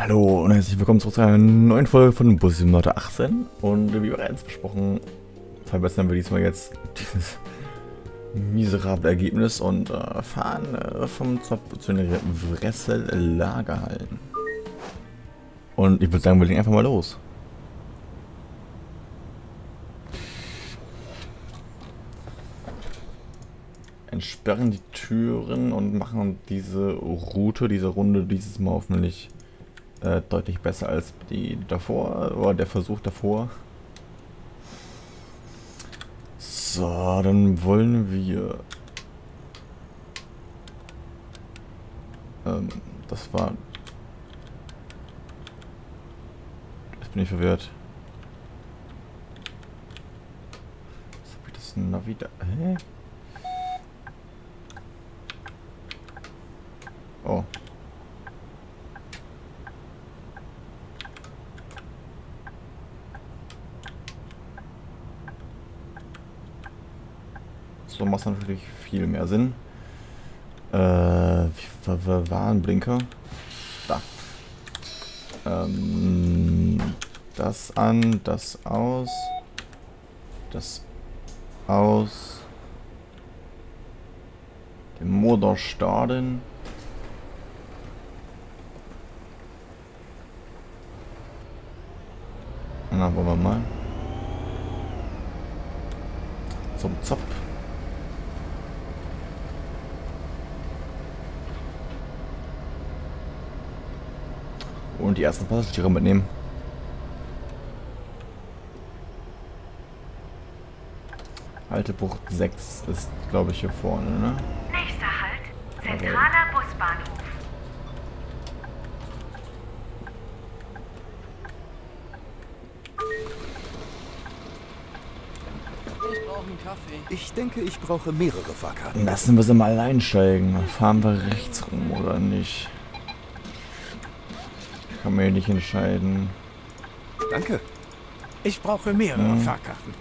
Hallo und herzlich willkommen zurück zu einer neuen Folge von Bus Simulator 18 und wie bereits besprochen verbessern wir diesmal jetzt dieses miserable Ergebnis und äh, fahren äh, vom Zopf zu den Wressel Lagerhallen. Und ich würde sagen, wir legen einfach mal los. Entsperren die Türen und machen diese Route, diese Runde dieses Mal hoffentlich äh, deutlich besser als die davor, oder der Versuch davor. So, dann wollen wir... Ähm, das war... Jetzt bin ich verwirrt. Was hab ich das Navi da... Hä? Oh. So macht natürlich viel mehr Sinn. Äh, Warnblinker. Da. Ähm, das an, das aus. Das aus. Den Motor starten. Na, wollen wir mal. Zum Zopf. Und die ersten Passagiere mitnehmen. Haltebucht 6 ist, glaube ich, hier vorne, ne? Nächster Halt, zentraler Busbahnhof. Ich brauche einen Kaffee. Ich denke, ich brauche mehrere Fahrkarten. Lassen wir sie mal einsteigen. Fahren wir rechts rum oder nicht? Kann man hier nicht entscheiden. Danke. Ich brauche mehrere Hm. Fahrkarten.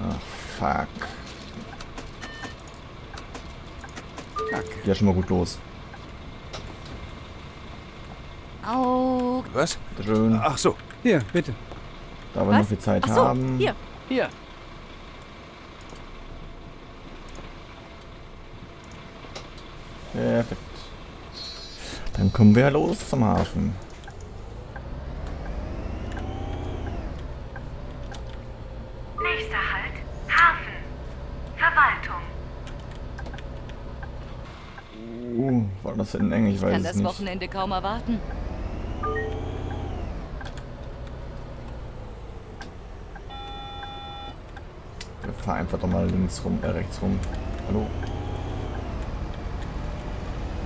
Ach, fuck. Danke. Geht ja schon mal gut los. Au. Was? Schön. Ach so. Hier, bitte. Da wir Was? noch viel Zeit Ach so, haben. hier. Hier. Perfekt. Dann kommen wir los zum Hafen. Nächster Halt, Hafen. Verwaltung. Uh, war das in eng? Ich Ich weiß kann es das nicht. Wochenende kaum erwarten. Wir fahren einfach doch mal links rum, äh, rechts rum. Hallo?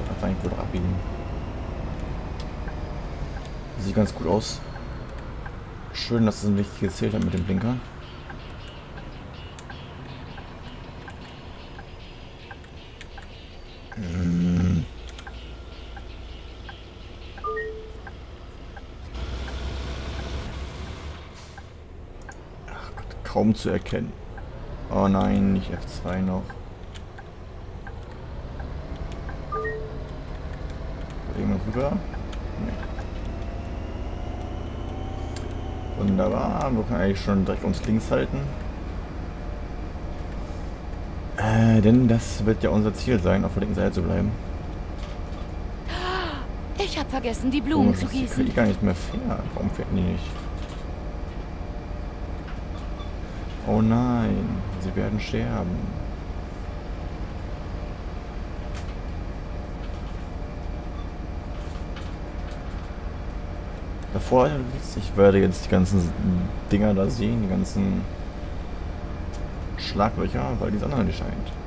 Ich wollte eigentlich wohl abbiegen. Sieht ganz gut aus. Schön, dass es ein richtig gezählt hat mit dem Blinker. Hm. Ach Gott, kaum zu erkennen. Oh nein, nicht F2 noch. Irgendwo rüber? Nee. Wunderbar, wir können eigentlich schon direkt uns links halten. Äh, denn das wird ja unser Ziel sein, auf der linken Seite zu bleiben. Ich habe vergessen, die Oh, Blumen das zu gießen. gar nicht mehr fair. Warum fährt die nicht? Oh nein, sie werden sterben. Davor, ich werde jetzt die ganzen Dinger da sehen, die ganzen Schlaglöcher, weil die Sonne nicht scheint.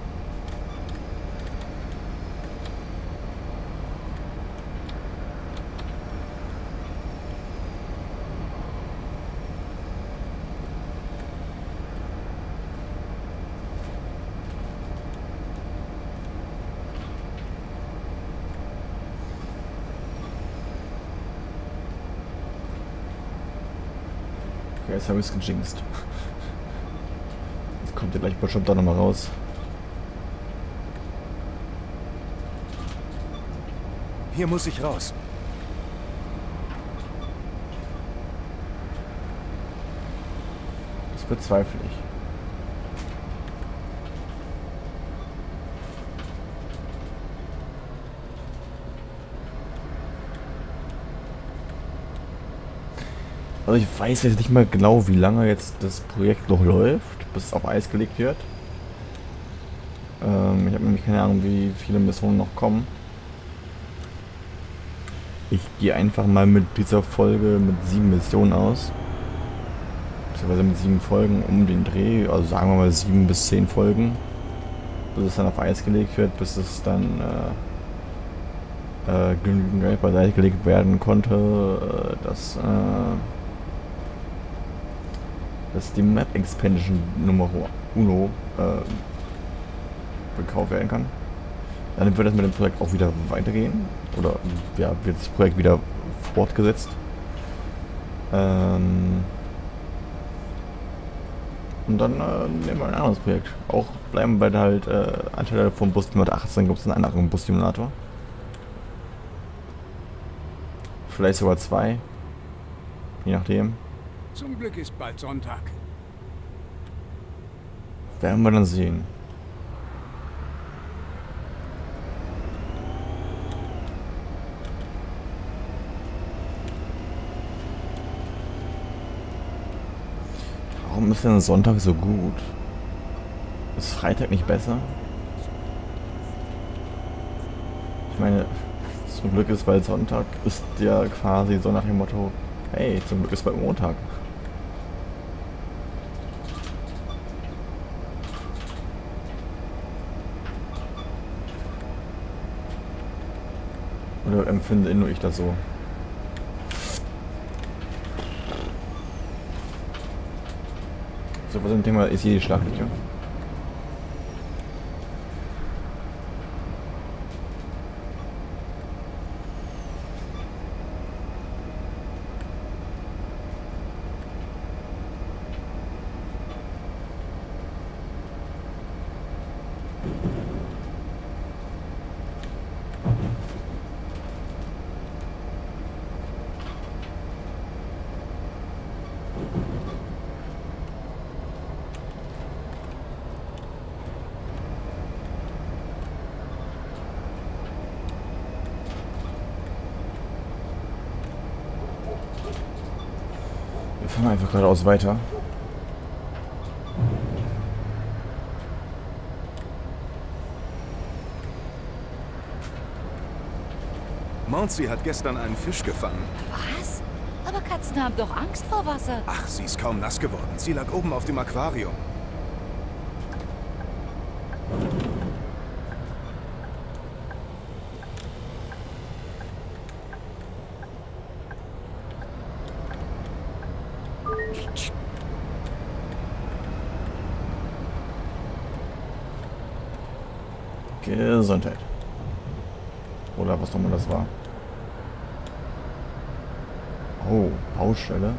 Jetzt habe ich es gejinxt. Jetzt kommt ihr gleich bestimmt da nochmal raus. Hier muss ich raus. Das bezweifle ich. Also ich weiß jetzt nicht mal genau, wie lange jetzt das Projekt noch läuft, bis es auf Eis gelegt wird. Ähm, ich habe nämlich keine Ahnung, wie viele Missionen noch kommen. Ich gehe einfach mal mit dieser Folge mit sieben Missionen aus. Beziehungsweise mit sieben Folgen um den Dreh, also sagen wir mal sieben bis zehn Folgen. Bis es dann auf Eis gelegt wird, bis es dann äh, äh, genügend Geld beiseite gelegt werden konnte, äh, dass, äh, dass die Map Expansion Nummer Uno äh, gekauft werden kann. Dann wird das mit dem Projekt auch wieder weitergehen. Oder ja, wird das Projekt wieder fortgesetzt. Ähm und dann äh, nehmen wir ein anderes Projekt. Auch bleiben wir halt äh, anstelle vom Bus Simulator 18 gibt es einen anderen Bus Simulator. Vielleicht sogar zwei. Je nachdem. Zum Glück ist bald Sonntag. Werden wir dann sehen. Warum ist denn Sonntag so gut? Ist Freitag nicht besser? Ich meine, zum Glück ist, weil Sonntag ist ja quasi so nach dem Motto, hey, zum Glück ist bald Montag. Empfinde nur ich das so? So, was im Thema ist hier die einfach geradeaus weiter. Mouncy hat gestern einen Fisch gefangen. Was? Aber Katzen haben doch Angst vor Wasser. Ach, sie ist kaum nass geworden. Sie lag oben auf dem Aquarium. Gesundheit. Oder was auch immer das war. Oh, Baustelle.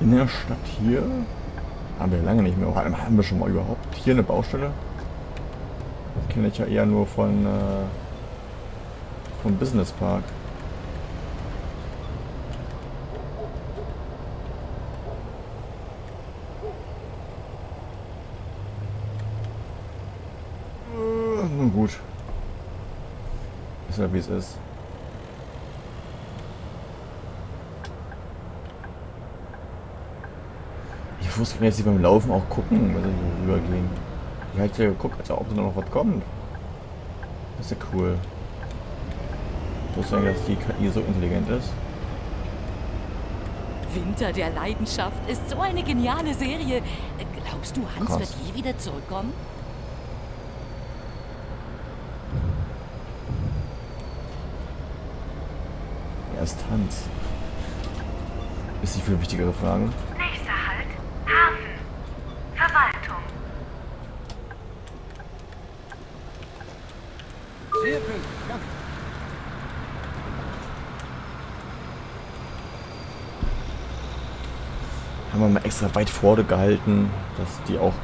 In der Stadt hier? Haben wir lange nicht mehr. Oder haben wir schon mal überhaupt hier eine Baustelle? Das kenne ich ja eher nur von äh, vom Business Park. Äh, Nun gut. Wie es ist. Ich wusste nicht, dass sie beim Laufen auch gucken, wenn sie so rübergehen. Ich hätte ja geguckt, als ob da noch was kommt. Das ist ja cool. Ich wusste dass die KI so intelligent ist. Winter der Leidenschaft ist so eine geniale Serie. Glaubst du, Hans Krass. wird je wieder zurückkommen? Erst Tanz. Ist nicht viel wichtigere Fragen. Nächster Halt, Hafen. Verwaltung. Sehr pünktlich, danke. Haben wir mal extra weit vorne gehalten, dass die auch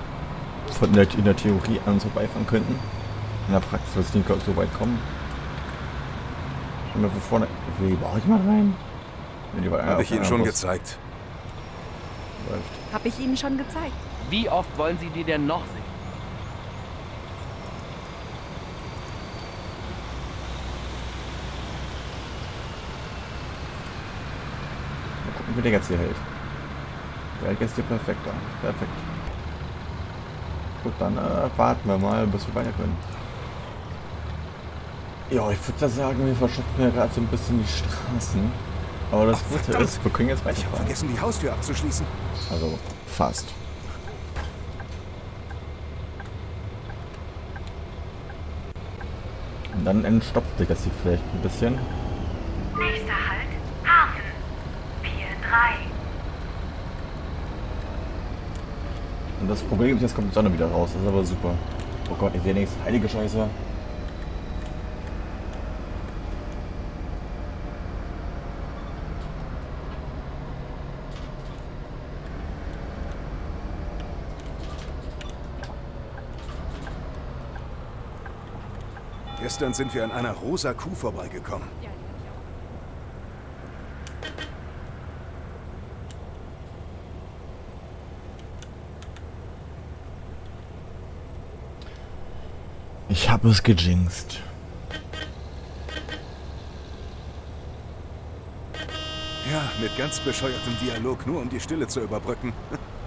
von der, in der Theorie an uns vorbeifahren könnten. In der Praxis wird es nicht so weit kommen. Gehen wir von vorne. Baue ich mal rein? Habe ich Ihnen schon Bus. gezeigt. Läuft. Hab ich Ihnen schon gezeigt. Wie oft wollen Sie die denn noch sehen? Mal gucken, wie der jetzt hier hält. Der hält jetzt hier perfekt an. Perfekt. Gut, dann äh, warten wir mal, bis wir weiter können. Ja, ich würde sagen, wir verschaffen ja gerade so ein bisschen die Straßen. Aber das Ach, Gute ist, wir können jetzt Ich habe weiterfahren. vergessen, die Haustür abzuschließen. Also, fast. Und dann entstopft sich das hier vielleicht ein bisschen. Nächster Halt, Hafen. Pier 3. Und das Problem ist, jetzt kommt die Sonne wieder raus. Das ist aber super. Oh Gott, ich sehe nichts. Heilige Scheiße. Gestern sind wir an einer rosa Kuh vorbeigekommen. Ich habe es gejinxt. Ja, mit ganz bescheuertem Dialog, nur um die Stille zu überbrücken.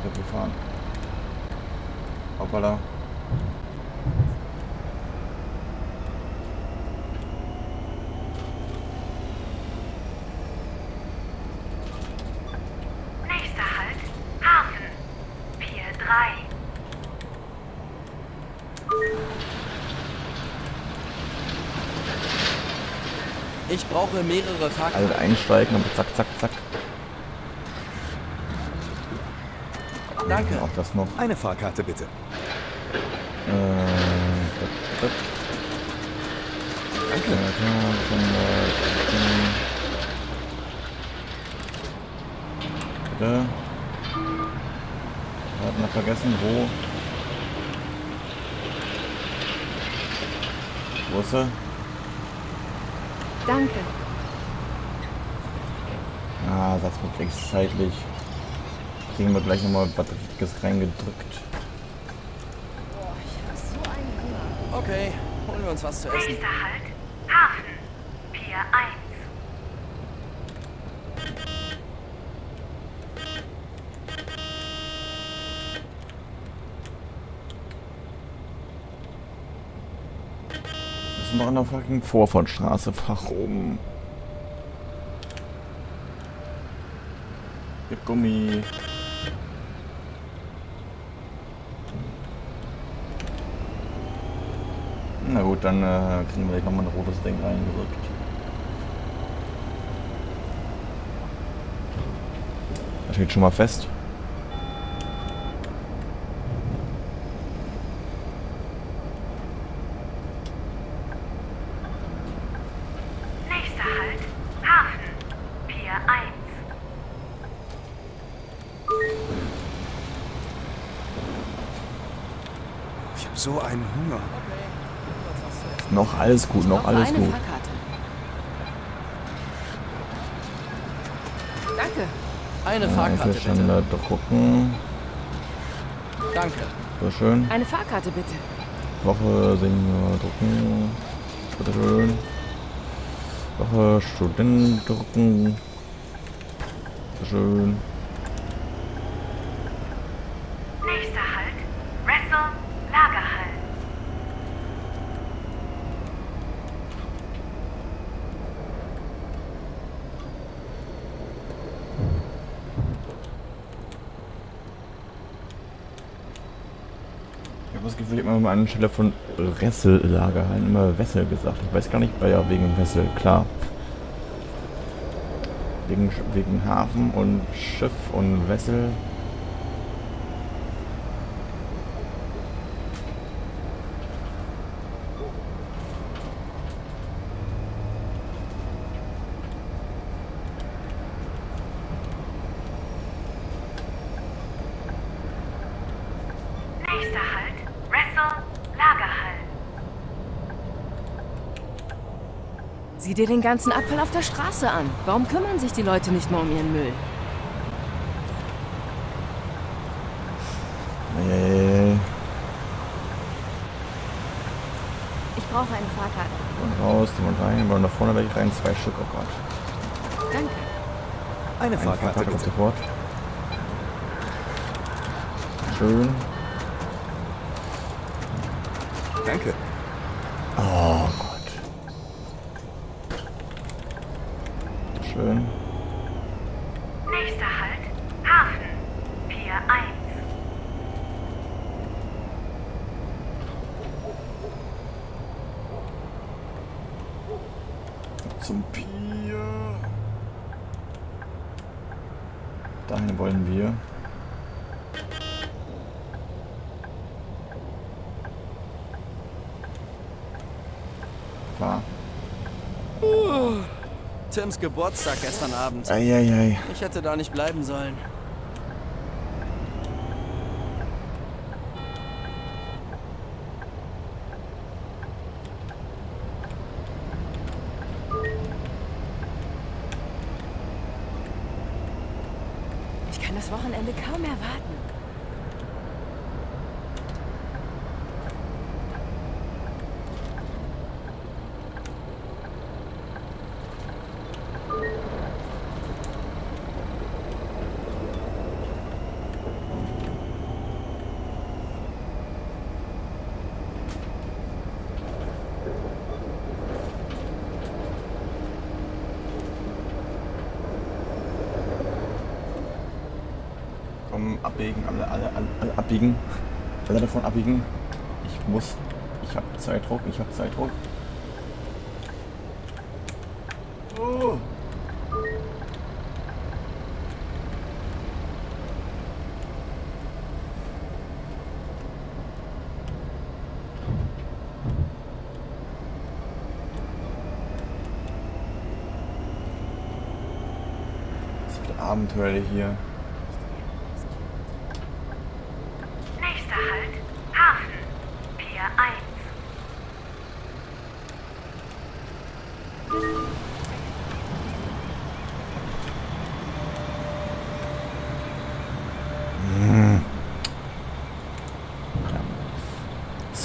Ich hab gefahren. Hoppala. Nächster Halt, Hafen. Pier 3. Ich brauche mehrere Fahrkarten. Also einsteigen und zack, zack, zack. Danke. Auch das noch. Eine Fahrkarte bitte. Äh, zack, zack. Danke. Gucken. Bitte. Hat man vergessen, wo? Wo ist er? Danke. Ah, Satz mit fix zeitlich. Kriegen wir gleich nochmal was Richtiges reingedrückt. Boah, ich hab so einen Hunger. Okay, holen wir uns was zu essen. Nächster Halt, Hafen. Pier 1. Wir sind noch an der fucking Vorfahrtstraße. Warum? Gib Gummi. Na gut, dann äh, kriegen wir gleich nochmal ein rotes Ding reingedrückt. Das steht schon mal fest. Nächster Halt, Hafen. Pier 1. Ich habe so einen Hunger. Noch alles gut, noch alles eine gut. Fahrkarte. Danke. Eine Ja, Fahrkarte bitte. da drucken. Danke. So schön. Eine Fahrkarte bitte. Woche Senior drucken. Bitte schön. Woche Student drucken. Bitte schön. Nächster Halt, Wrestle, Lagerhall. Ich habe das Gefühl, ich habe immer an Stelle von Ressellagerhallen immer Wessel gesagt. Ich weiß gar nicht, weil ja wegen Wessel, klar. Wegen, wegen Hafen und Schiff und Wessel. Dir den ganzen Abfall auf der Straße an. Warum kümmern sich die Leute nicht mehr um ihren Müll? Eieiei. Ich brauche eine Fahrkarte. Und raus, die wollen rein, wollen da vorne welche rein, zwei Stück, oh Gott. Danke. Eine Eine Fahrkarte Fahrkarte bitte. sofort. Schön. Danke. Oh Gott. Schön. Nächster Halt, Hafen. Pier 1. Zum Pier. Dahin wollen wir. Tims Geburtstag gestern Abend. Eieiei. Ich hätte da nicht bleiben sollen. Ich kann das Wochenende kaum erwarten. Komm, abbiegen, alle, alle, alle, alle abbiegen. Alle davon abbiegen. Ich muss. Ich hab Zeitdruck, ich hab Zeitdruck. Oh. Abenteuerlich hier.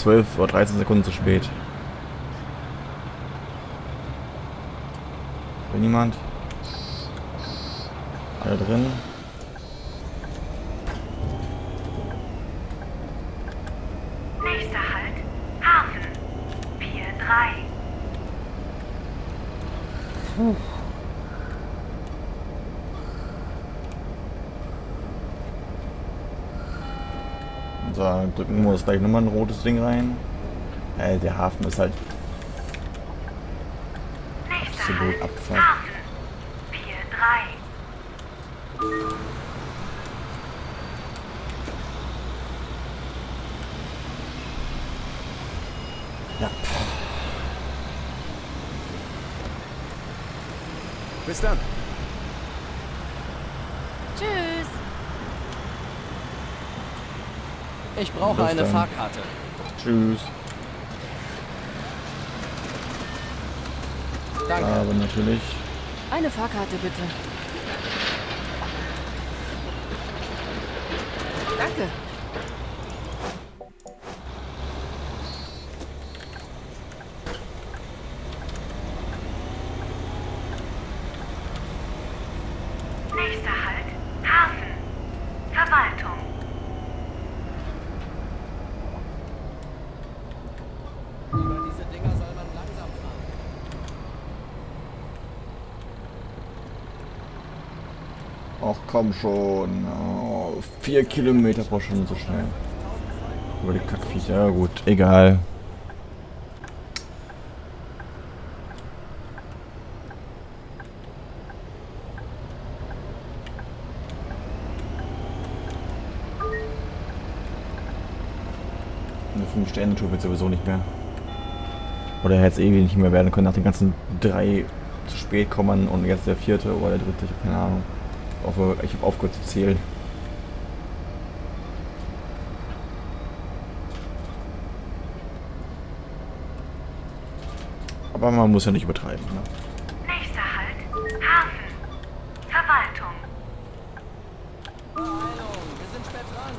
12 oder 13 Sekunden zu spät. Will niemand? Alle drin. Drücken wir jetzt gleich nochmal ein rotes Ding rein. Äh, der Hafen ist halt Absolut Halt, Abfahrt. Hafen. Pier 3. Ja. Bis dann. Tschüss. Ich brauche Bis eine dann. Fahrkarte. Tschüss. Danke. Aber natürlich. Eine Fahrkarte bitte. Komm schon. Oh, vier Kilometer pro Stunde so schnell. Über die Kackviecher. Ja gut, egal. Eine 5-Sterne-Tour wird sowieso nicht mehr. Oder hätte es ewig nicht mehr werden können nach den ganzen drei zu spät kommen und jetzt der vierte oder der dritte, ich habe keine Ahnung. Ich hoffe, ich habe aufgehört zu zählen. Aber man muss ja nicht übertreiben. Ne? Nächster Halt, Hafen. Verwaltung. Wir sind spät dran.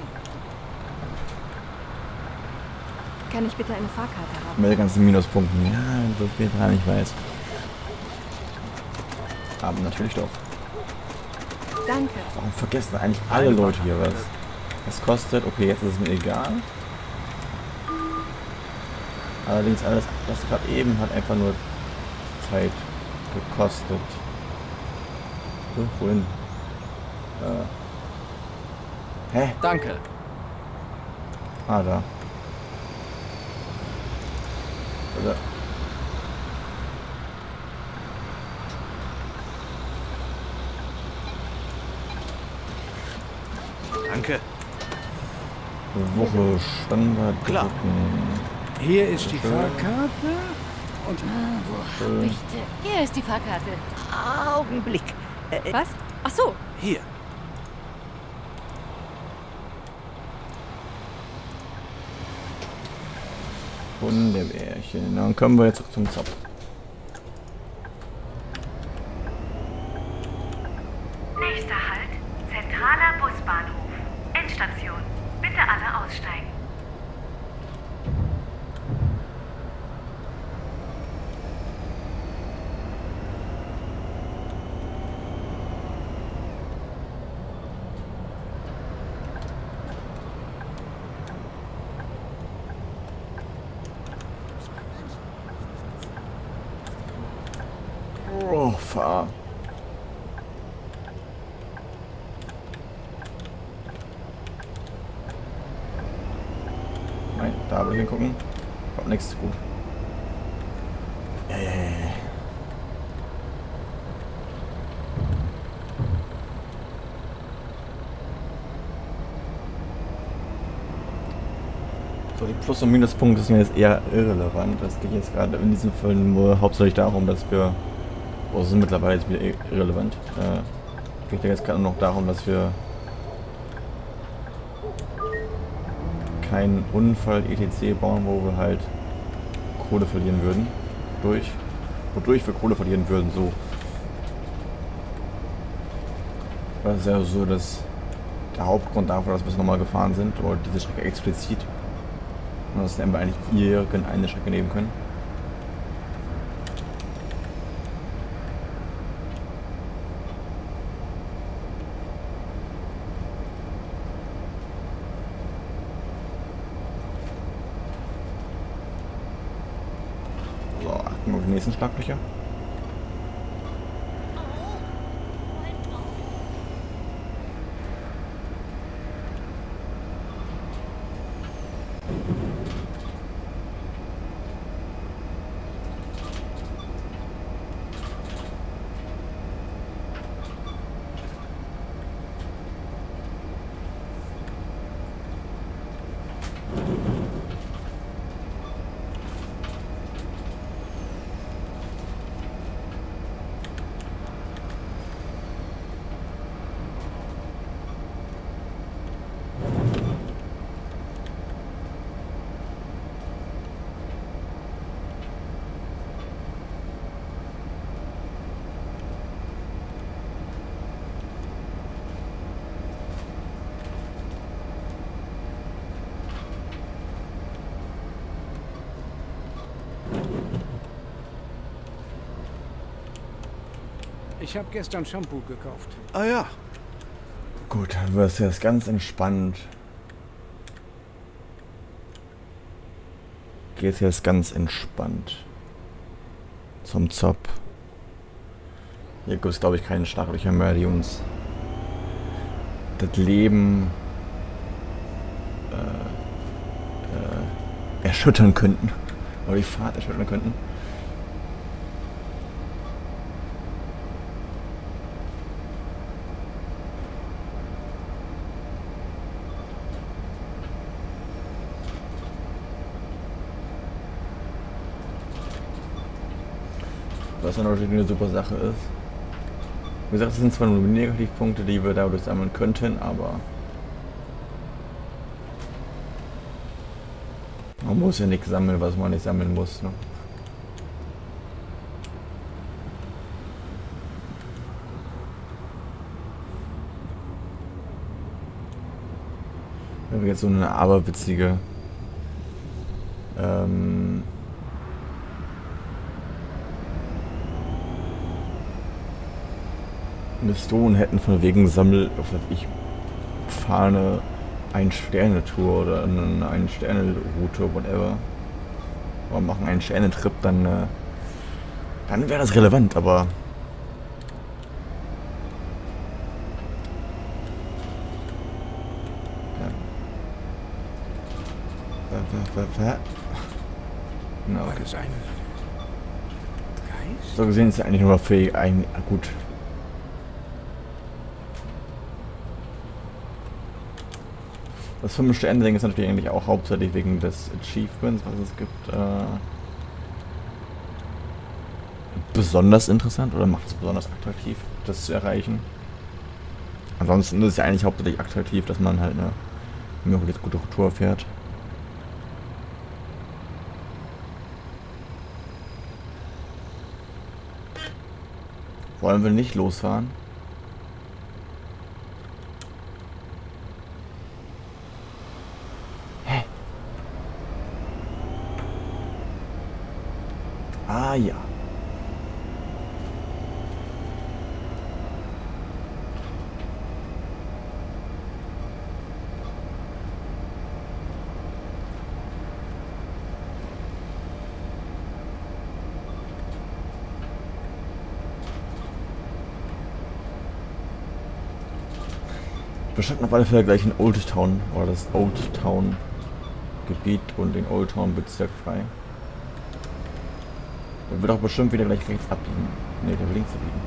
Kann ich bitte eine Fahrkarte haben? Mit den ganzen Minuspunkten. Ja, so viel dran, ich weiß. Aber natürlich doch. Danke. Warum vergessen eigentlich alle Leute hier was? Das kostet, okay, jetzt ist es mir egal. Allerdings alles, das gerade eben hat einfach nur Zeit gekostet. Wohin? Äh. Hä? Danke. Ah, da. Oder? Danke. Woche Standard. Klar. drucken. Hier ist die Fahrkarte. Und Bitte. Hier ist die Fahrkarte. Augenblick. Äh, Was? Ach so. Hier. Hundebärchen. Dann kommen wir jetzt zum Zopf. Nächster Halt, zentraler Busbahnhof. Endstation. Bitte alle aussteigen. Oh, fahr. Nein, da will ich hingucken. Kommt nichts gut. Ja, ja, ja, ja. So, die Plus- und Minuspunkte sind jetzt eher irrelevant. Das geht jetzt gerade in diesem Fall nur hauptsächlich darum, dass wir. Oh, sind mittlerweile jetzt wieder irrelevant. Äh, geht ja jetzt gerade noch darum, dass wir keinen Unfall etc. bauen, wo wir halt Kohle verlieren würden. Durch. Wodurch wir Kohle verlieren würden, so. Das ist ja so dass der Hauptgrund dafür, dass wir es nochmal gefahren sind, oder diese Strecke explizit. Dass wir eigentlich irgendeine Strecke nehmen können. So, achten wir auf die nächsten Schlaglöcher. Ich habe gestern Shampoo gekauft. Ah ja. Gut, dann wird es jetzt ganz entspannt. Geht jetzt ganz entspannt zum Zop. Hier gibt es, glaube ich, keine Schlaglöcher mehr, die uns das Leben äh, äh, erschüttern könnten. Oder die Fahrt erschüttern könnten. was natürlich eine super Sache ist. Wie gesagt, es sind zwar nur Negativpunkte, die wir dadurch sammeln könnten, aber man muss ja nichts sammeln, was man nicht sammeln muss. Ne? jetzt so eine aberwitzige ähm, Mission hätten von wegen Sammel, was weiß ich, fahre eine Ein-Sterne-Tour oder eine Ein-Sterne-Route, whatever. Oder machen einen Sterne-Trip, dann, äh, dann wäre das relevant, aber ein Geist? So gesehen ist er eigentlich nur für ein. Gut. Das fünfte Ending ist natürlich eigentlich auch hauptsächlich wegen des Achievements, was es gibt, äh, besonders interessant oder macht es besonders attraktiv, das zu erreichen. Ansonsten ist es ja eigentlich hauptsächlich attraktiv, dass man halt eine möglichst gute Tour fährt. Wollen wir nicht losfahren? Hä? Ah ja. Wir standen auf alle Fälle gleich in Old Town oder das Old Town Gebiet und den Old Town Bezirk frei. Der wird auch bestimmt wieder gleich rechts abbiegen. Ne, der will links abbiegen.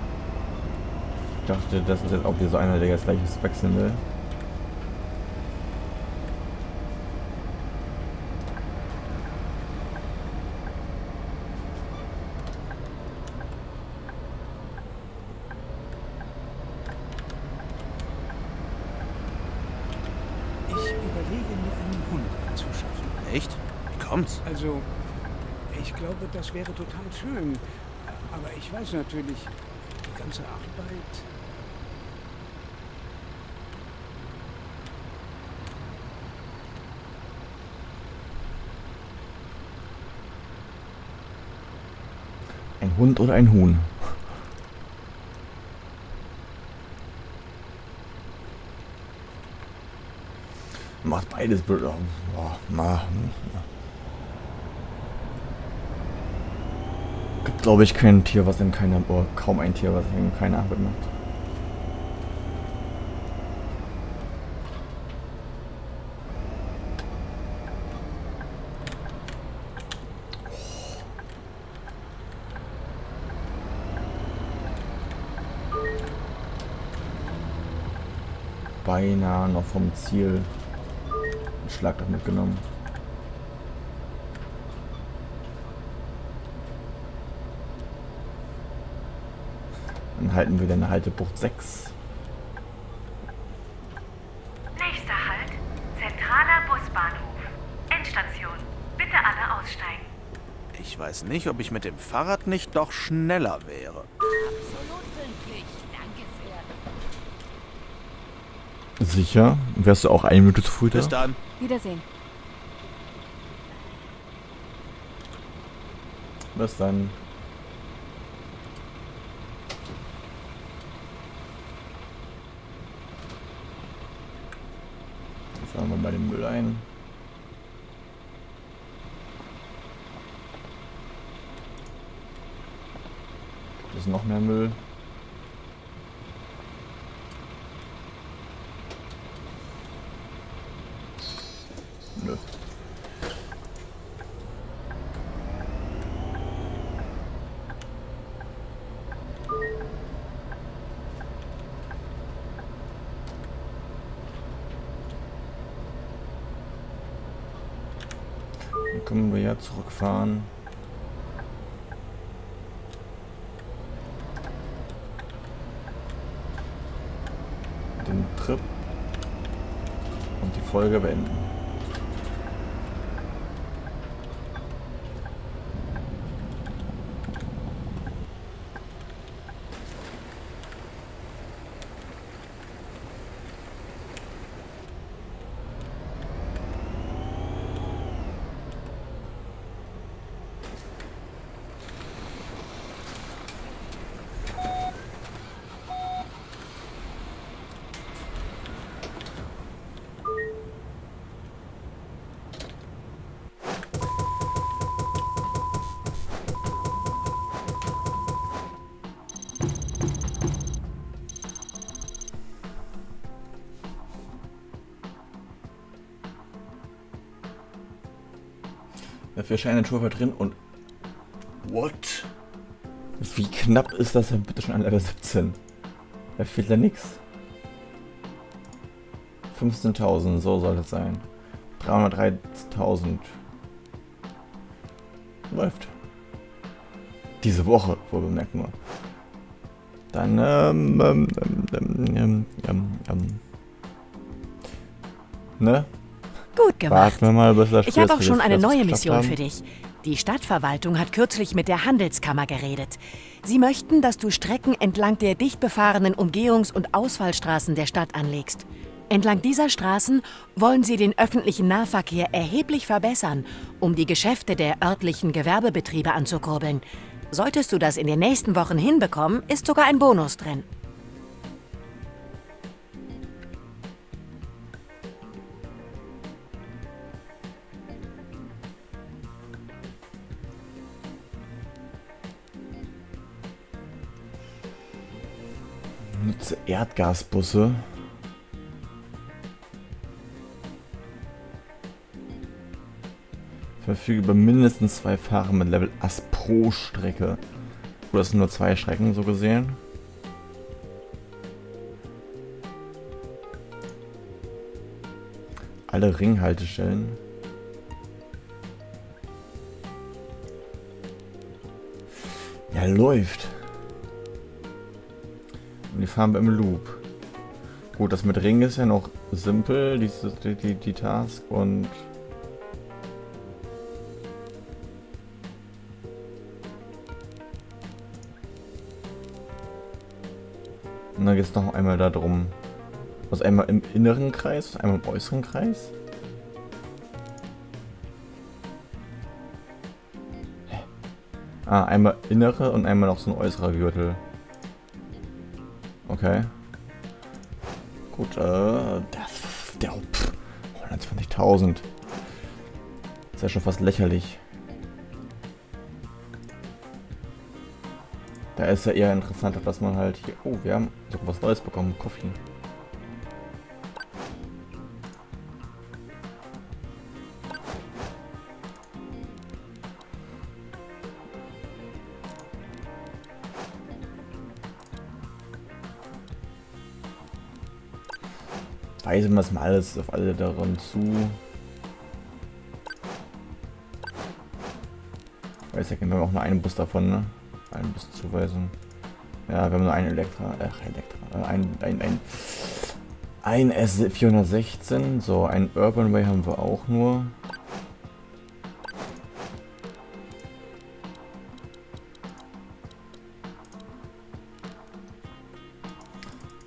Ich dachte, das ist jetzt auch wieder so einer, der jetzt gleich wechseln will. Ich überlege mir einen Hund anzuschaffen. Echt? Wie kommt's? Also, ich glaube, das wäre total schön. Aber ich weiß natürlich, die ganze Arbeit. Ein Hund oder ein Huhn? Macht beides blöd. Oh, boah, ma, hm, ja. Gibt glaube ich kein Tier, was ihm keine, oder kaum ein Tier, was ihm keine Arbeit macht. Beinahe noch vom Ziel einen Schlag mitgenommen. Dann halten wir den Haltebucht 6. Nächster Halt, zentraler Busbahnhof. Endstation. Bitte alle aussteigen. Ich weiß nicht, ob ich mit dem Fahrrad nicht doch schneller wäre. Absolut pünktlich. Danke sehr. Sicher? Wärst du auch eine Minute zu früh da? Bis dann. Wiedersehen. Bis dann. Jetzt fahren wir bei dem Müll ein. Gibt es noch mehr Müll? Ja zurückfahren. Den Trip und die Folge beenden. Wir scheinen Tour drin und. What? Wie knapp ist das denn bitte schon an Level 17? Da fehlt ja nix. 15.000, so soll es sein. 303.000. Läuft. Diese Woche, wohl bemerkt nur. Dann, ähm, ähm, ähm, ähm, ähm, ähm. Ne? Gemacht. Mal, Ich habe auch schon eine neue Mission haben. für dich. Die Stadtverwaltung hat kürzlich mit der Handelskammer geredet. Sie möchten, dass du Strecken entlang der dicht befahrenen Umgehungs- und Ausfallstraßen der Stadt anlegst. Entlang dieser Straßen wollen sie den öffentlichen Nahverkehr erheblich verbessern, um die Geschäfte der örtlichen Gewerbebetriebe anzukurbeln. Solltest du das in den nächsten Wochen hinbekommen, ist sogar ein Bonus drin. Nutze Erdgasbusse. Verfüge über mindestens zwei Fahrer mit Level Ass pro Strecke. Gut, das sind nur zwei Strecken so gesehen. Alle Ringhaltestellen. Ja, läuft. Die fahren im Loop. Gut, das mit Ring ist ja noch simpel, die, die, die Task und... Und dann geht es noch einmal darum, also einmal im inneren Kreis, einmal im äußeren Kreis. Hä? Ah, einmal innere und einmal noch so ein äußerer Gürtel. Okay. Gut, äh, der, pff, 120.000. Ist ja schon fast lächerlich. Da ist ja eher interessanter, dass man halt hier, oh, wir haben sogar was Neues bekommen, Coffee. Weisen wir es mal alles auf alle daran zu. Weiß ja, wir haben auch nur einen Bus davon, ne? Einen Bus zuweisen. Ja, wir haben nur einen Elektra, ach, Elektra, äh, ein, ein, ein, ein S416, so, ein Urban Way haben wir auch nur.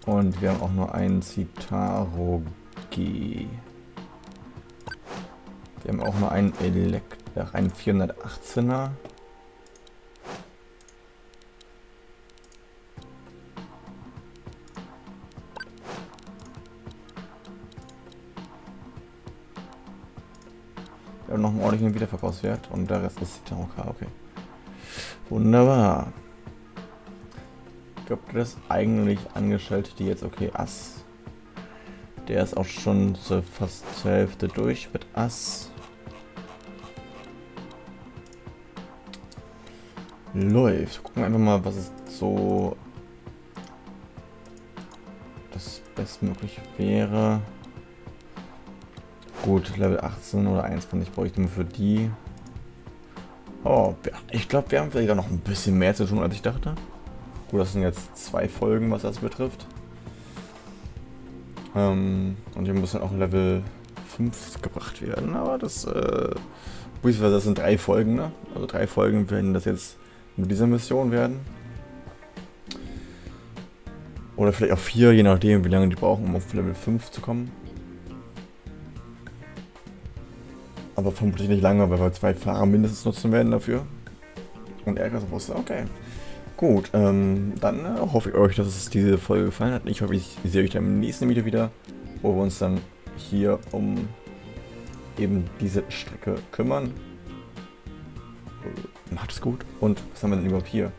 Und wir haben auch nur einen Citaro G. Wir haben auch nur einen Elekt ach, einen 418er. Wir haben noch einen ordentlichen Wiederverkaufswert und der Rest ist Citaro K, okay. Wunderbar. Glaube, das ist eigentlich angestellt, die jetzt okay Ass. Der ist auch schon so fast zur Hälfte durch mit Ass. Läuft. Gucken wir einfach mal, was es so das bestmögliche wäre. Gut, Level 18 oder 21 bräuchte man für die. Oh, ich glaube, wir haben vielleicht auch noch ein bisschen mehr zu tun, als ich dachte. Gut, das sind jetzt zwei Folgen, was das betrifft. Ähm, und hier muss dann auch Level 5 gebracht werden, aber das, äh, das sind drei Folgen, ne? Also drei Folgen werden das jetzt mit dieser Mission werden. Oder vielleicht auch vier, je nachdem, wie lange die brauchen, um auf Level 5 zu kommen. Aber vermutlich nicht lange, weil wir zwei Fahrer mindestens nutzen werden dafür. Und Ärgerungsbusse, okay. Gut, ähm, dann äh, hoffe ich euch, dass es diese Folge gefallen hat. Ich hoffe, ich sehe euch dann im nächsten Video wieder, wo wir uns dann hier um eben diese Strecke kümmern. Äh, Macht es gut. Und was haben wir denn überhaupt hier?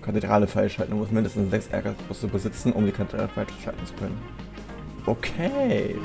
Kathedrale freischalten. Du musst mindestens sechs Ärgerbusse besitzen, um die Kathedrale freischalten zu können. Okay.